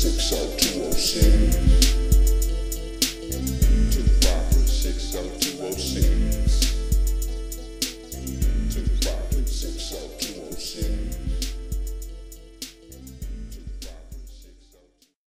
60207.